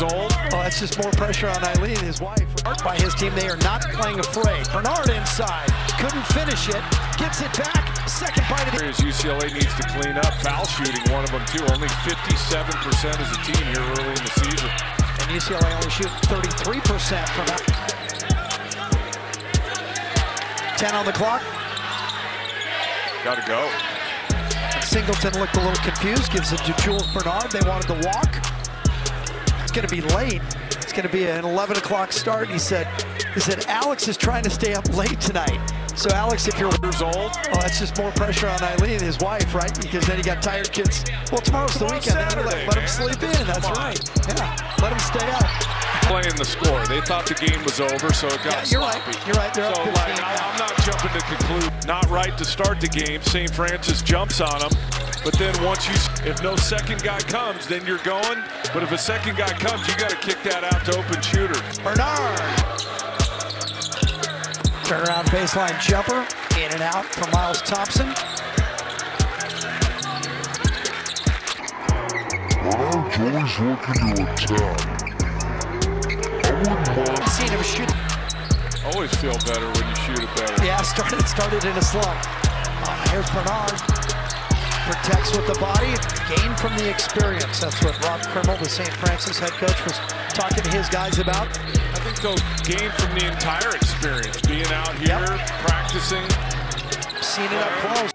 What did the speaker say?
years old. Well, that's just more pressure on Eileen, his wife. By his team, they are not playing afraid. Bernard inside, couldn't finish it, gets it back. Second bite of the. As UCLA needs to clean up foul shooting, one of them too. Only 57% as a team here early in the season. And UCLA only shooting 33% from out. 10 on the clock. Got to go. Singleton looked a little confused, gives it to Jules Bernard. They wanted to walk. It's going to be late. It's going to be an 11 o'clock start. He said, he said, Alex is trying to stay up late tonight. So Alex, if you're years old, oh, that's just more pressure on Eileen, his wife, right? Because then you got tired kids. Well, tomorrow's the weekend. Saturday, let, let them sleep in. That's right. Yeah, let them stay up. playing the score. They thought the game was over, so it got Yeah, you're sloppy. right. You're right. They're so, up 15. like, I'm not jumping to conclude. Not right to start the game. St. Francis jumps on them. But then once you, if no second guy comes, then you're going. But if a second guy comes, you got to kick that out to open shooter. Bernard. Turnaround baseline jumper. In and out from Miles Thompson. Bernard's always looking to attack. I wouldn't mind Seen him shoot. Always feel better when you shoot it better. Yeah, started started in a slump. Uh, here's Bernard. Protects with the body. Gain from the experience. That's what Rob Krimmel, the St. Francis head coach, was talking to his guys about. I think they'll gain from the entire experience, being out here, Yep. practicing. Seen it up close.